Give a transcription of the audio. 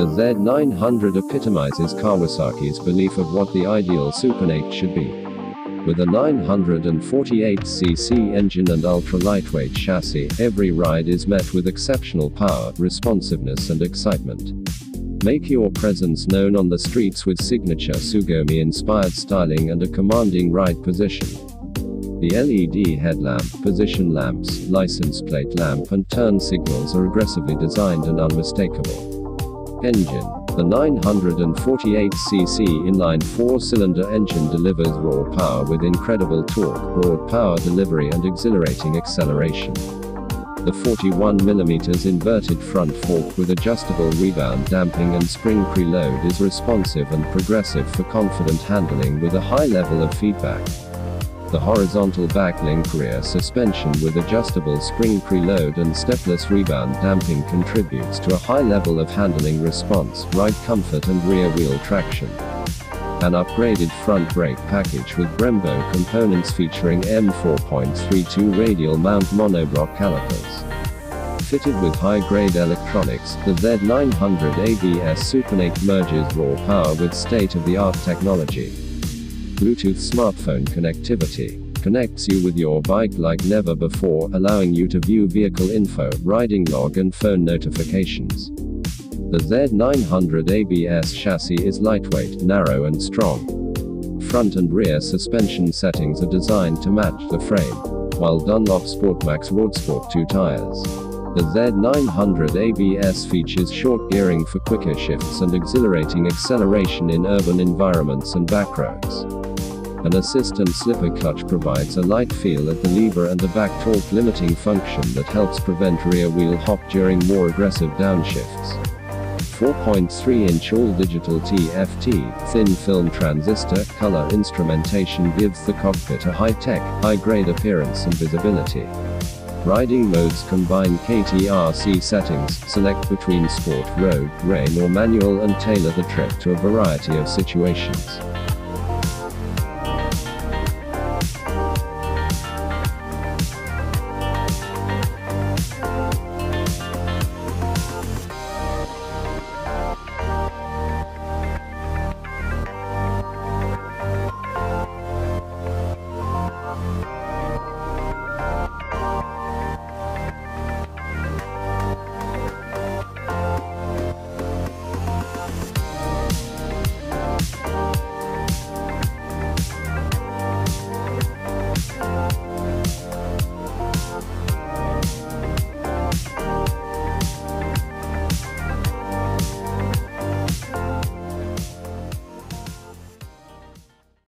The Z900 epitomizes Kawasaki's belief of what the ideal supernaked should be. With a 948cc engine and ultra-lightweight chassis, every ride is met with exceptional power, responsiveness and excitement. Make your presence known on the streets with signature Sugomi-inspired styling and a commanding ride position. The LED headlamp, position lamps, license plate lamp and turn signals are aggressively designed and unmistakable. Engine. The 948cc inline four-cylinder engine delivers raw power with incredible torque, broad power delivery and exhilarating acceleration. The 41mm inverted front fork with adjustable rebound damping and spring preload is responsive and progressive for confident handling with a high level of feedback. The horizontal backlink rear suspension with adjustable spring preload and stepless rebound damping contributes to a high level of handling response, ride comfort and rear wheel traction. An upgraded front brake package with Brembo components featuring M4.32 radial mount monobloc calipers. Fitted with high-grade electronics, the Z900 ABS supernaked merges raw power with state-of-the-art technology. Bluetooth smartphone connectivity connects you with your bike like never before, allowing you to view vehicle info, riding log and phone notifications. The Z900 ABS chassis is lightweight, narrow and strong. Front and rear suspension settings are designed to match the frame, while Dunlop Sportmax Roadsport 2 tires. The Z900 ABS features short gearing for quicker shifts and exhilarating acceleration in urban environments and backroads. An assistant slipper clutch provides a light feel at the lever and a back torque limiting function that helps prevent rear wheel hop during more aggressive downshifts. 4.3-inch all-digital TFT, thin film transistor, color instrumentation gives the cockpit a high-tech, high-grade appearance and visibility. Riding modes combine KTRC settings, select between sport, road, rain or manual and tailor the trip to a variety of situations.